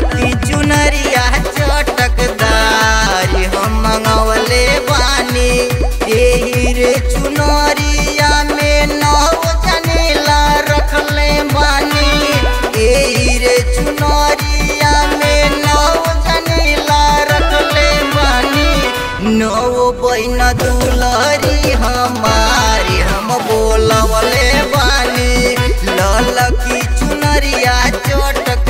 ललकी चुनरिया चटकदारी, हम मंगवले बानी रे चुनरिया में नौ जनेला रखले बानी रे चुनरिया में नौ जनेला रखले बानी नौ बहन दुलरी हमारी, हम बोलवले बानी ललकी चुनरिया चटकदार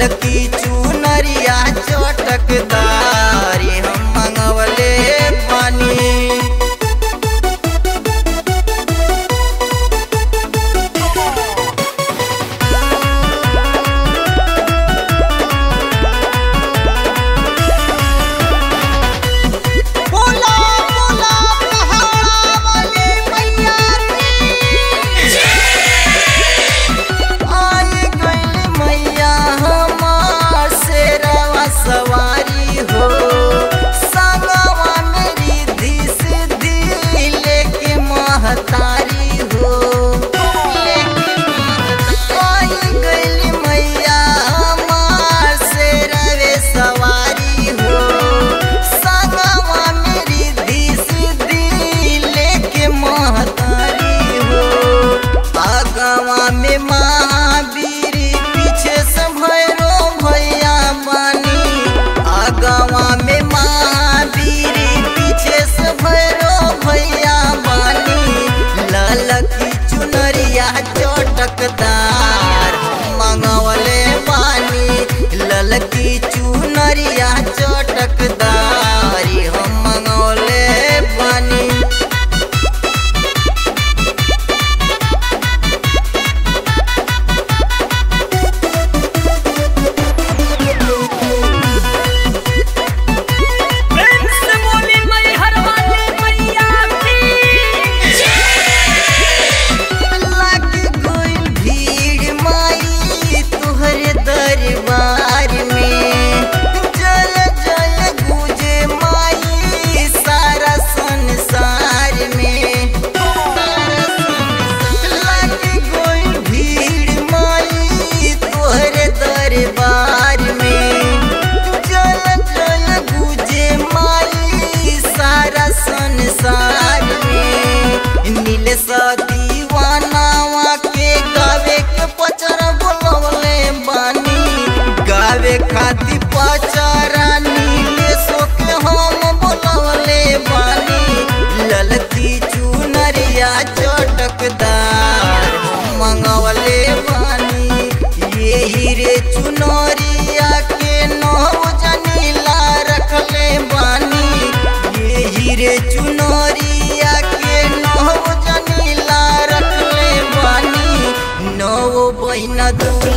ललकी चुनरिया चटकदार ललकी चुनरिया खाती पचरा नीले सो के हम बोलवले बानी। ललकी चुनरिया चटकदार मंगवले बानी। ये हीरे चुनरिया के नौ जनीला रखले बानी। ये हीरे चुनरिया के नौ जनीला रखले बानी। नौ बहन दुलहरी